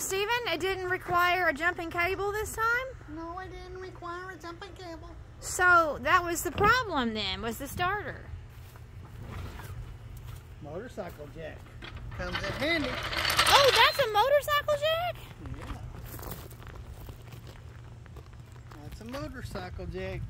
Steven, it didn't require a jumping cable this time? No, it didn't require a jumping cable. So that was the problem then, was the starter. Motorcycle jack. Comes in handy. Oh, that's a motorcycle jack? Yeah. That's a motorcycle jack.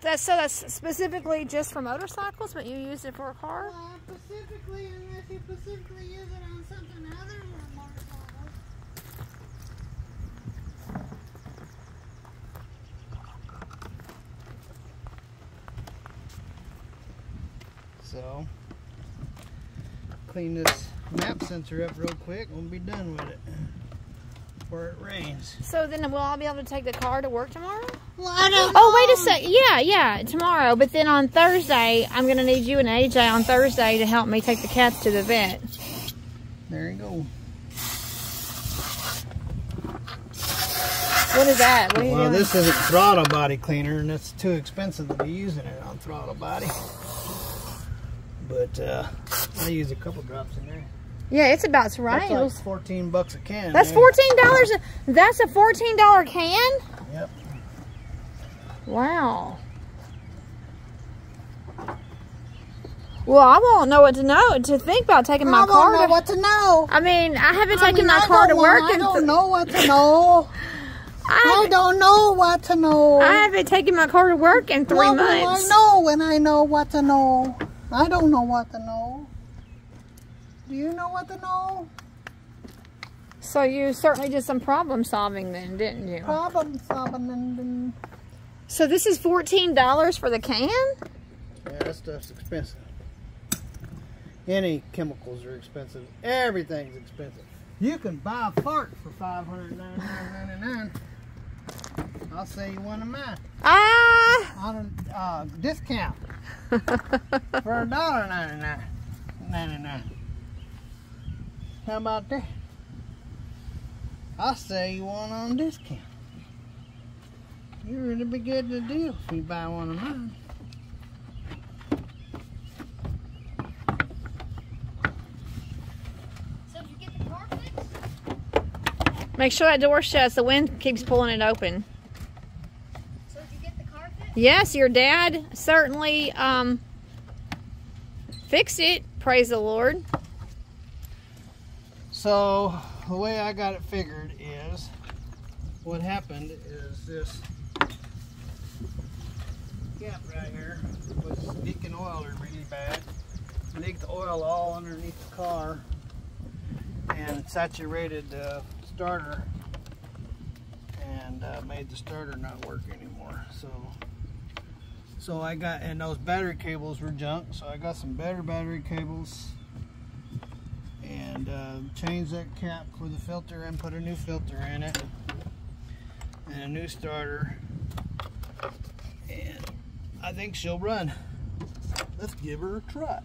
That's so that's specifically just for motorcycles, but you use it for a car? Well, specifically, unless you specifically use it on something other than a motorcycle. So, clean this map sensor up real quick. We'll be done with it before it rains. So then will I be able to take the car to work tomorrow? Well, I don't Oh, wait a sec. Yeah, yeah, tomorrow. But then on Thursday, I'm going to need you and AJ on Thursday to help me take the cats to the vet. There you go. What is that? What are you Well, doing? this isn't throttle body cleaner, and it's too expensive to be using it on throttle body. But uh, I use a couple drops in there. Yeah, it's about to That's like 14 bucks a can. That's fourteen dollars. That's a fourteen dollar can. Yep. Wow. Well, I won't know what to know to think about taking my car. I don't know to, what to know. I mean, I haven't I taken mean, my I car to work, I don't know what to know. I I, don't know what to know. I haven't taken my car to work in three What will I months. know when I know what to know? I don't know what to know. Do you know what to know? So you certainly did some problem solving then, didn't you? Problem solving So this is $14 for the can? Yeah, that stuff's expensive. Any chemicals are expensive. Everything's expensive. You can buy a fart for $599.99. I'll sell you one of mine. Ah! On a uh, discount. for $1.99. 99 how about that? I'll say you one on discount. You really be good to deal if you buy one of mine. So did you get the car fixed? Make sure that door shuts. The wind keeps pulling it open. So did you get the car fixed? Yes, your dad certainly um, fixed it. Praise the Lord. So the way I got it figured is what happened is this gap right here was leaking oil really bad. Leaked oil all underneath the car and saturated the starter and uh, made the starter not work anymore. So so I got and those battery cables were junk, so I got some better battery cables and uh, change that cap for the filter and put a new filter in it. And a new starter. And I think she'll run. Let's give her a try.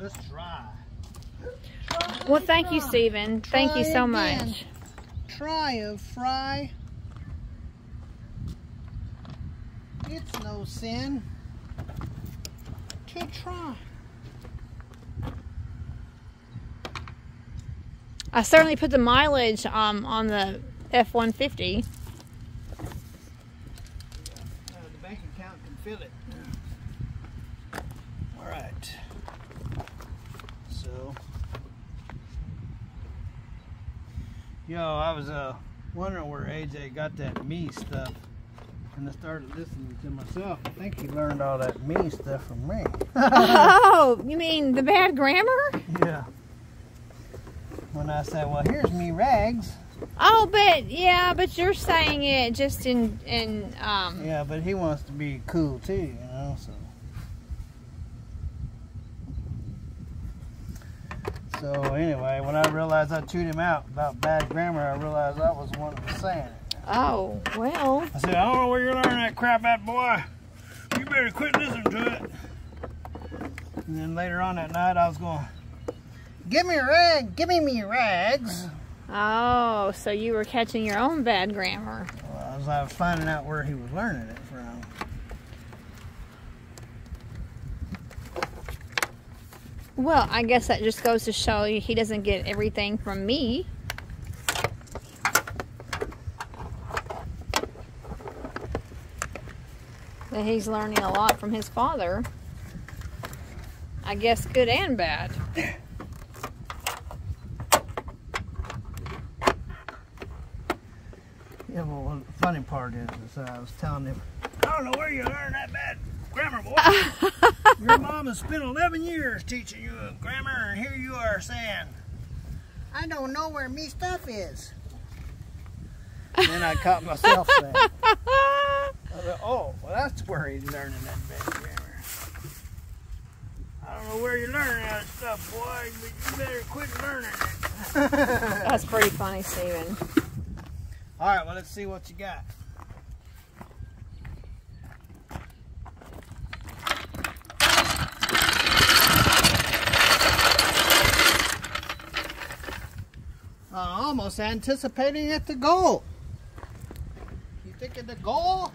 Let's try. Well, thank you, Stephen. Thank you so again. much. try a fry. It's no sin to try I certainly put the mileage um, on the F-150. Uh, the bank account can fill it. All right. So, yo, I was uh wondering where AJ got that me stuff, and I started listening to myself. I think he learned all that me stuff from me. oh, you mean the bad grammar? yeah. When I said, "Well, here's me rags," Oh, but yeah, but you're saying it just in in um. yeah, but he wants to be cool too, you know. So. So anyway, when I realized I chewed him out about bad grammar, I realized I was the one that was saying it. Oh well. I said, I don't know where you're learning that crap at, boy. You better quit listening to it. And then later on that night, I was going, Give me rag, give me me rags. Oh, so you were catching your own bad grammar. Well, I was, uh, finding out where he was learning it from. Well, I guess that just goes to show you he doesn't get everything from me. That he's learning a lot from his father. I guess good and bad. part is, is uh, I was telling him, I don't know where you learned that bad grammar, boy. Your mom has spent 11 years teaching you grammar, and here you are saying, I don't know where me stuff is. then I caught myself saying, I thought, oh, well, that's where he's learning that bad grammar. I don't know where you're learning that stuff, boy, but you better quit learning it. That's pretty funny, Steven. All right, well, let's see what you got. Almost anticipating it to go. You think of the goal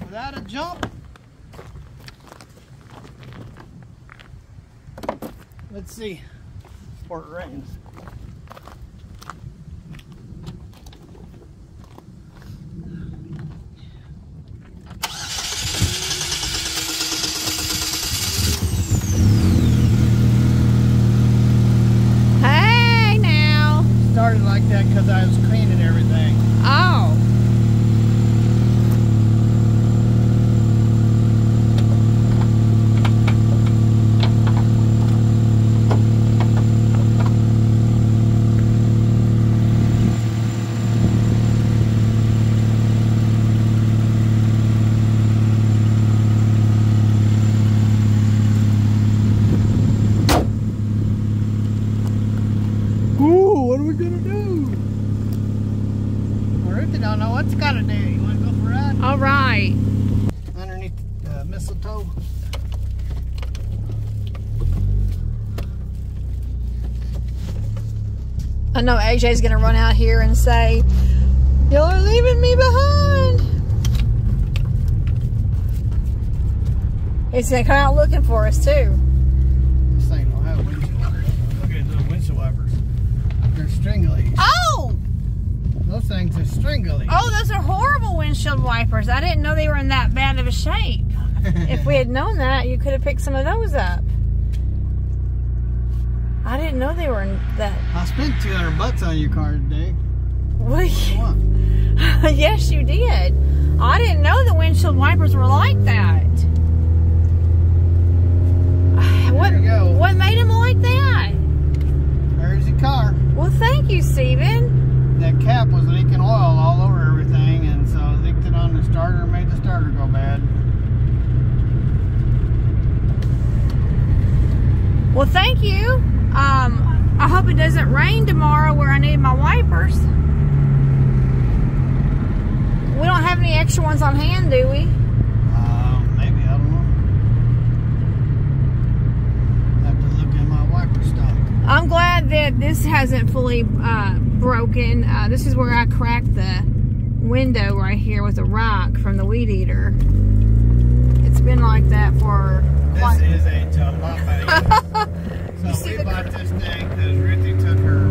without a jump? Let's see before it rains. Hey, now. Started like that because I was cleaning everything. Oh. Ooh, what are we gonna do? I really don't know what it's gotta do. You wanna go for a ride? All right. Underneath the uh, mistletoe. I know AJ's gonna run out here and say, Y'all are leaving me behind. He's gonna come out looking for us too. This thing don't have windshield wipers. Look at those windshield wipers. They're stringly. Oh! Those things are stringly. Oh, those are horrible windshield wipers. I didn't know they were in that bad of a shape. if we had known that, you could have picked some of those up. I didn't know they were in that. I spent 200 bucks on your car today. What? Yes, you did. I didn't know the windshield wipers were like that. What? you go. What made them like that? There's your car. Well, thank you, Steven. That cap was leaking oil all over everything, and so it leaked it on the starter and made the starter go bad. Well, thank you. Um, I hope it doesn't rain tomorrow where I need my wipers. We don't have any extra ones on hand, do we? Uh, maybe, I don't know. Have to look in my wiper stock. I'm glad that this hasn't fully uh, broken. Uh, this is where I cracked the window right here with a rock from the weed eater. It's been like that for This quite- is a tough So we bought this thing because Ruthie took her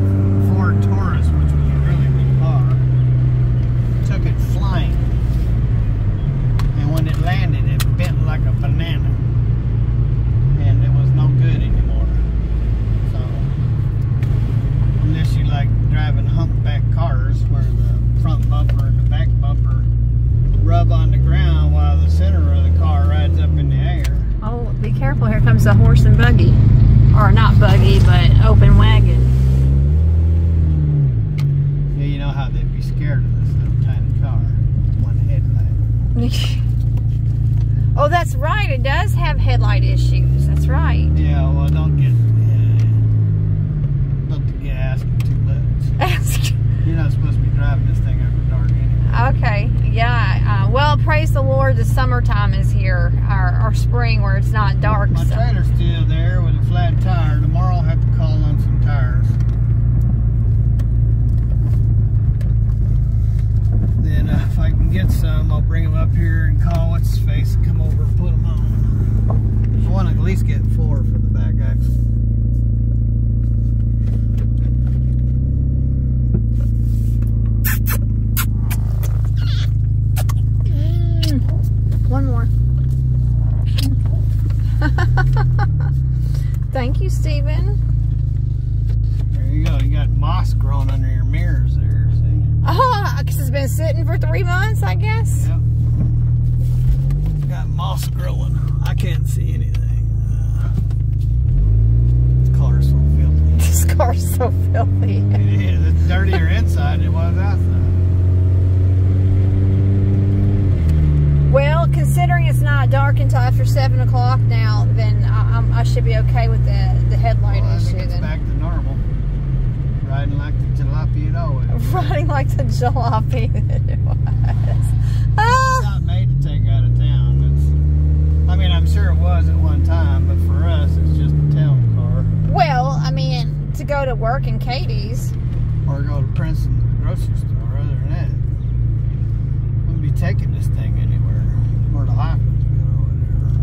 Ford Taurus, which was a really big car, took it flying. And when it landed, it bent like a banana. And it was no good anymore. So, unless you like driving humpback cars where the front bumper and the back bumper rub on the ground while the center of the car rides up in the air. Oh, be careful. Here comes the horse and buggy. Or not buggy, but open wagon. Yeah, you know how they'd be scared of this little tiny car. One headlight. oh, that's right. It does have headlight issues. That's right. Yeah, well, don't get. Uh, don't get too much. You're not supposed to be driving this thing after dark anyway. okay. Yeah. Uh, well, praise the Lord. The summertime is here, or, or spring, where it's not dark. My so- trailer's still there with a flat tire. Tomorrow I'll have to call on some tires. Then uh, if I can get some, I'll bring them up here and call his face, come over and put them on. Can't see anything. Uh, this car's so filthy. This car's so filthy. It is. It's dirtier inside than it was outside. Well, considering it's not dark until after 7 o'clock now, then I, I'm, I should be okay with the, the headlight Well, I issue think it's then. back to normal. Riding like the jalopy it always. was. Riding like the jalopy that it was. It's Ah! not made to take out of town. It's, I mean, I'm sure it was at one time, but for us, it's just a town car. Well, I mean, to go to work in Katie's. Or go to Princeton's grocery store. Other than that, wouldn't be taking this thing anywhere. Or to Hopkinsville or whatever.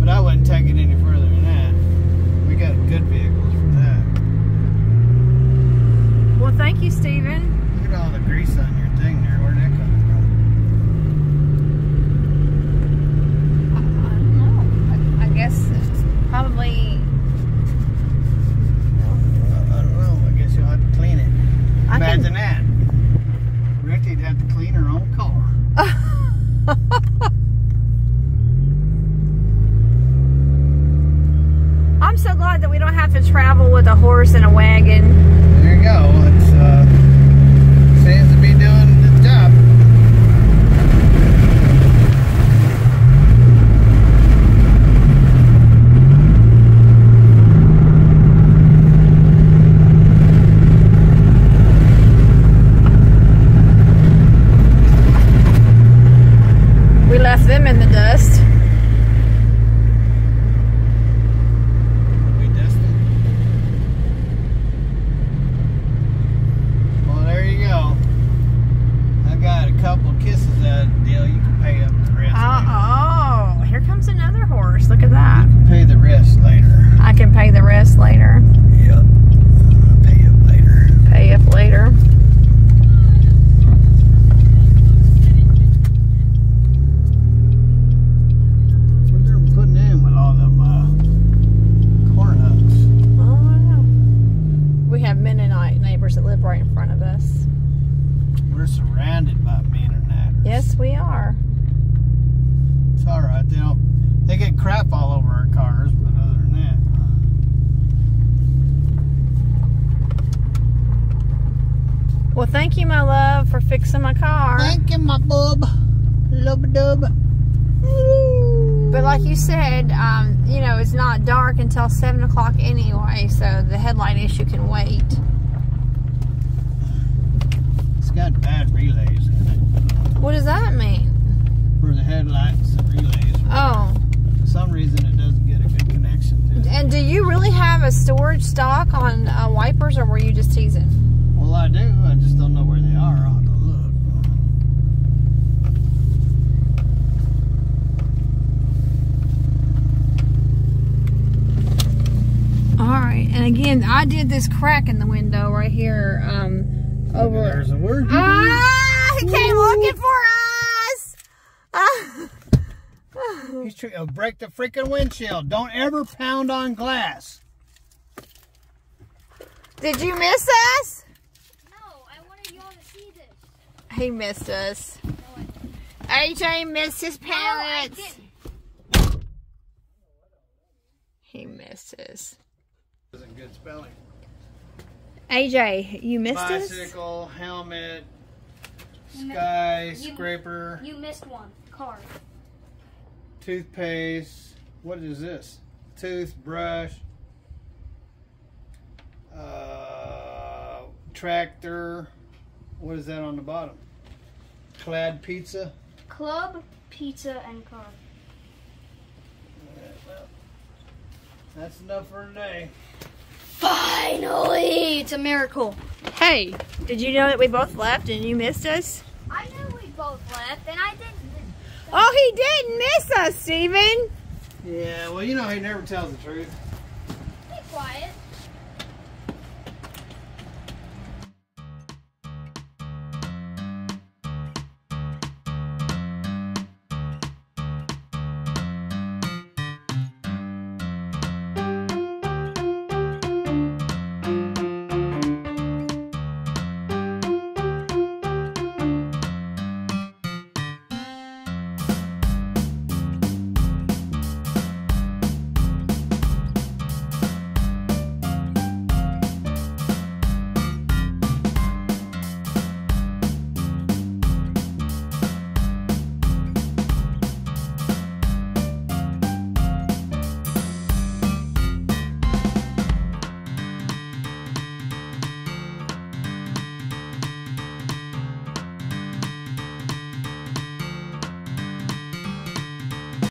But I wouldn't take it any further than that. We got good vehicles for that. Well, thank you, Stephen. Look at all the grease on your thing there. Where'd that come from? I, I don't know. I, I guess it's probably. I don't know. I guess you'll have to clean it. I can- Imagine that. Ricky'd have to clean her own car. I'm so glad that we don't have to travel with a horse and a wagon. There you go. It's uh, seems to be doing the job. We left them in the dust. We dusted. Well, there you go. I got a couple of kisses out of the deal. You can pay up the rest. Uh oh, here comes another horse. Look at that. later. Pay the rest later. I can pay the rest later. Yep. Pay up later. Pay up later. What they're putting in with all them uh, corn hubs. Oh, wow. We have Mennonite neighbors that live right in front of us. We're surrounded by Mennonites. Yes, we are. All right. They. Get crap all over our cars, but other than that, Well, thank you, my love, for fixing my car. thank you, my bub, lub dub. But like you said, um, you know, it's not dark until 7 o'clock anyway, so the headlight issue can wait. It's got bad relays in it What does that mean? for the headlights and relays. Oh, For some reason, it doesn't get a good connection to it. and do you really have a storage stock on uh, wipers, or were you just teasing? Well, I do. I just don't know where they are. I'll have to look. All right, and again, I did this crack in the window right here um, over. There's a word. Ah, he came looking for us. Ah. He's trying to break the freaking windshield. Don't ever pound on glass. Did you miss us? No, I wanted y'all to see this. He missed us. No, AJ missed his No, parents. didn't. He misses. us. Isn't good spelling. AJ, you missed us? Bicycle, helmet, You mi- skyscraper, You missed one. Car. toothpaste. What is this? Toothbrush. Uh, tractor. What is that on the bottom? Clad pizza. Club, pizza, and car. That's enough for today. Finally! It's a miracle. Hey, did you know that we both left and you missed us? I knew we both left, and I didn't. Oh, he didn't miss us, Steven. Yeah, well, you know he never tells the truth. Be quiet.